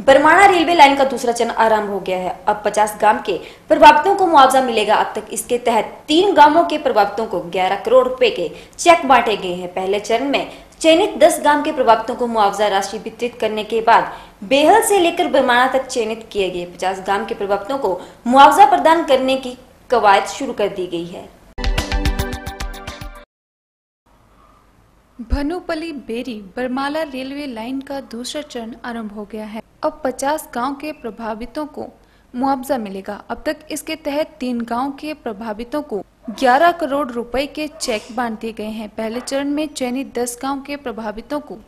Barmana railway line का दूसरा चरण आरंभ हो गया है। अब 50 गाँव के प्रभावितों को मुआवजा मिलेगा। अब तक इसके तहत तीन गाँवों के प्रभावितों को 11 करोड़ रुपए के चेक बांटे गए हैं। पहले चरण में चयनित 10 गाँव के प्रभावितों को मुआवजा राशि वितरित करने के बाद बेहल से लेकर बरमाणा तक चयनित किए गए 50 गाँव के प्रभावितों को मुआवजा प्रदान करने की कवायद शुरू कर दी गई है। भनुपली बेरी बरमाला रेलवे लाइन का दूसरा चरण आरंभ हो गया है। अब 50 गाँव के प्रभावितों को मुआवजा मिलेगा। अब तक इसके तहत तीन गाँव के प्रभावितों को 11 करोड़ रुपए के चेक बांट दिए गए हैं। पहले चरण में चयनित 10 गाँव के प्रभावितों को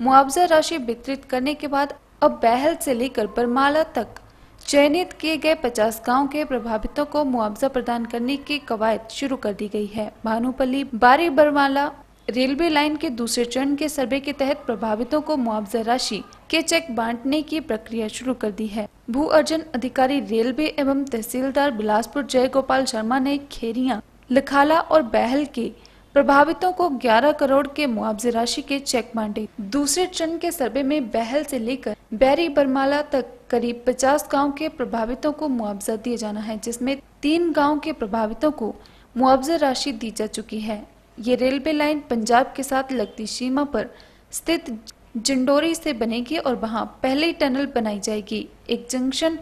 मुआवजा राशि वितरित करने के बाद अब बहल से लेकर बरमाला तक चयनित किए गए 50 गाँव के प्रभावितों को मुआवजा प्रदान करने की कवायद शुरू कर दी गई है। भानुपल्ली, बारी, बरमाला रेलवे लाइन के दूसरे चरण के सर्वे के तहत प्रभावितों को मुआवजा राशि के चेक बांटने की प्रक्रिया शुरू कर दी है। भू अर्जन अधिकारी रेलवे एवं तहसीलदार बिलासपुर जय गोपाल शर्मा ने खेरिया, लखाला और बहल के प्रभावितों को 11 करोड़ के मुआवजे राशि के चेक बांटे। दूसरे चरण के सर्वे में बहल से लेकर बैरी बरमाला तक करीब 50 गाँव के प्रभावितों को मुआवजा दिया जाना है, जिसमें तीन गाँव के प्रभावितों को मुआवजा राशि दी जा चुकी है। ये रेलवे लाइन पंजाब के साथ लगती सीमा पर स्थित जिंडोरी से बनेगी और वहाँ पहले टनल बनाई जाएगी। एक जंक्शन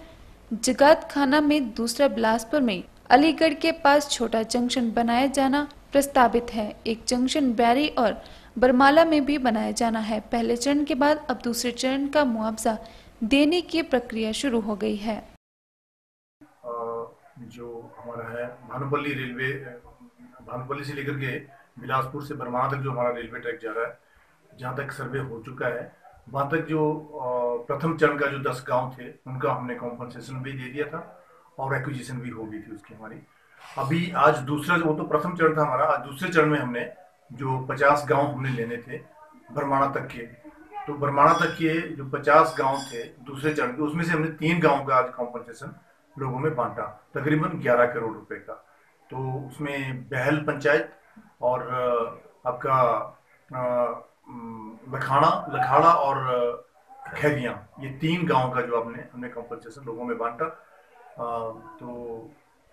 जगात खाना में दूसरा बिलासपुर में अलीगढ़ के पास छोटा जंक्शन बनाया जाना प्रस्तावित है। एक जंक्शन बैरी और बरमाला में भी बनाया जाना है। पहले चरण के बाद अब दूसरे चरण का मुआवजा देने की प्रक्रिया शुरू हो गई है। जो हमारा है भानुपल्ली रेलवे, भानुपल्ली से लेकर के बिलासपुर से बरमाना तक जो हमारा रेलवे ट्रैक जा रहा है, जहाँ तक सर्वे हो चुका है, वहाँ तक जो प्रथम चरण का जो दस गाँव थे, उनका हमने कॉम्पनसेशन भी दे दिया था और एक्विजिशन भी हो गई थी उसकी हमारी। अभी आज दूसरा वो तो प्रथम चरण था हमारा, आज दूसरे चरण में हमने जो पचास गाँव हमने लेने थे बरमाणा तक के। तो बरमाणा तक के जो पचास गाँव थे दूसरे चरण के, उसमें से हमने तीन गाँव का आज कॉम्पनसेशन लोगों में बांटा, तकरीबन ग्यारह करोड़ रुपए का। तो उसमें बहल पंचायत और आपका लखाड़ा लखाड़ा और खैरिया ये तीन गाँव का जो आपने, हमने कंपनसेशन लोगों में बांटा। तो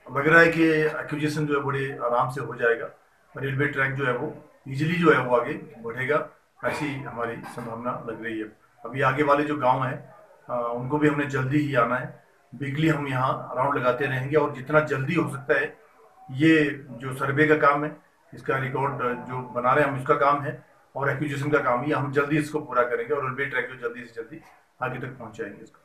लग रहा है कि एक्विजिशन जो है बड़े आराम से हो जाएगा। रेलवे ट्रैक जो है वो इजीली जो है वो आगे बढ़ेगा। ऐसी हमारी संभावना लग रही है। अभी आगे वाले जो गाँव हैं उनको भी हमने जल्दी ही आना है। वीकली हम यहाँ राउंड लगाते रहेंगे और जितना जल्दी हो सकता है, ये जो सर्वे का काम है इसका रिकॉर्ड जो बना रहे हैं हम इसका काम है और एक्विजिशन का काम ही हम जल्दी इसको पूरा करेंगे और रेलवे ट्रैक जल्दी से जल्दी आगे तक पहुंचाएँगे इसको।